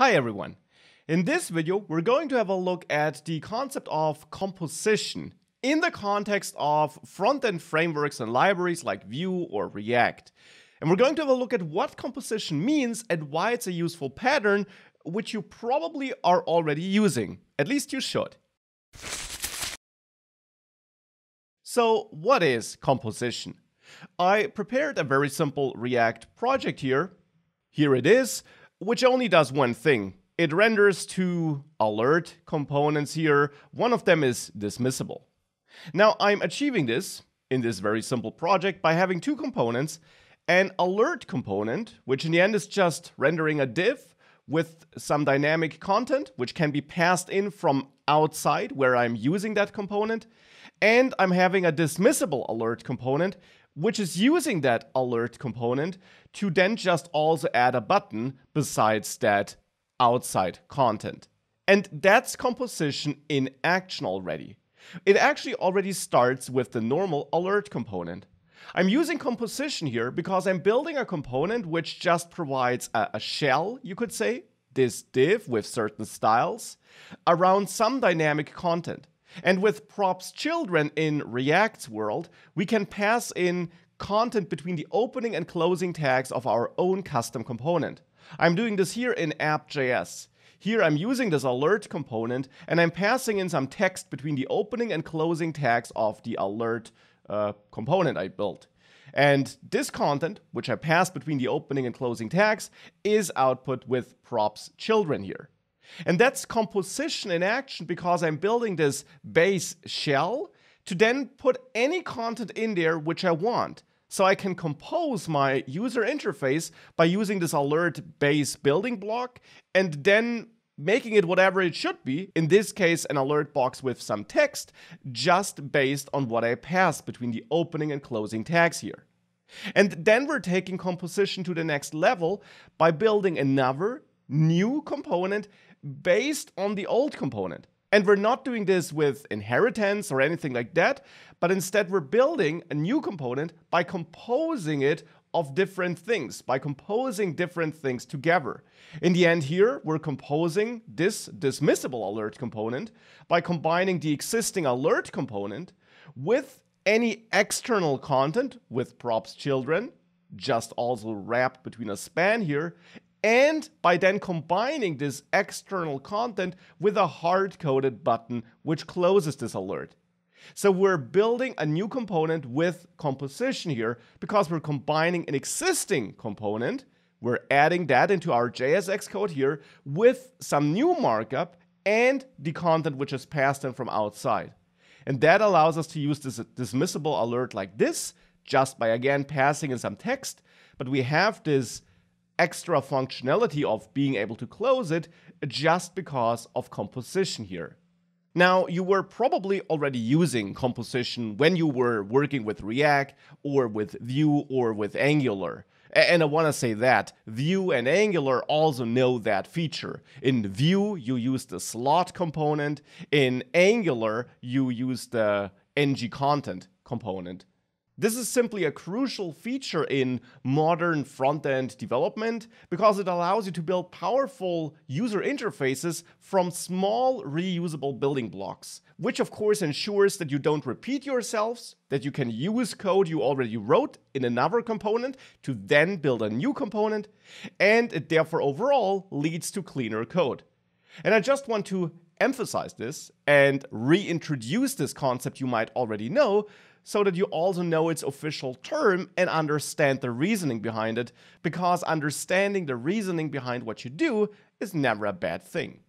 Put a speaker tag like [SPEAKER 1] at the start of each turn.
[SPEAKER 1] Hi everyone. In this video, we're going to have a look at the concept of composition in the context of front-end frameworks and libraries like Vue or React. And we're going to have a look at what composition means and why it's a useful pattern, which you probably are already using. At least you should. So what is composition? I prepared a very simple React project here. Here it is, which only does one thing. It renders two alert components here. One of them is dismissible. Now I'm achieving this in this very simple project by having two components, an alert component, which in the end is just rendering a div with some dynamic content, which can be passed in from outside where I'm using that component. And I'm having a dismissible alert component, which is using that alert component to then just also add a button besides that outside content. And that's composition in action already. It actually already starts with the normal alert component. I'm using composition here because I'm building a component which just provides a, a, shell, you could say, this div with certain styles, around some dynamic content. And with props children in React's world, we can pass in content between the opening and closing tags of our own custom component. I'm doing this here in app.js. Here I'm using this alert component and I'm passing in some text between the opening and closing tags of the alert uh, component I built. And this content, which I pass between the opening and closing tags, is output with props children here. And that's composition in action because I'm building this base shell to then put any content in there which I want. So I can compose my user interface by using this alert base building block and then making it whatever it should be, in this case an alert box with some text, just based on what I pass between the opening and closing tags here. And then we're taking composition to the next level by building another new component based on the old component. And we're not doing this with inheritance or anything like that, but instead we're building a new component by composing it of different things, by composing different things together. In the end here, we're composing this dismissible alert component by combining the existing alert component with any external content with props children, just also wrapped between a span here, and by then combining this external content with a hard-coded button which closes this alert. So we're building a new component with composition here because we're combining an existing component, we're adding that into our JSX code here with some new markup and the content which is passed in from outside. And that allows us to use this dismissible alert like this, just by again passing in some text, but we have this extra functionality of being able to close it just because of composition here. Now, you were probably already using composition when you were working with React or with Vue or with Angular. And I want to say that Vue and Angular also know that feature. In Vue, you use the slot component. In Angular, you use the ng content component. This is simply a crucial feature in modern front-end development because it allows you to build powerful user interfaces from small reusable building blocks, which of course ensures that you don't repeat yourselves, that you can use code you already wrote in another component to then build a new component, and it therefore overall leads to cleaner code. And I just want to emphasize this and reintroduce this concept you might already know so that you also know its official term and understand the reasoning behind it, because understanding the reasoning behind what you do is never a bad thing.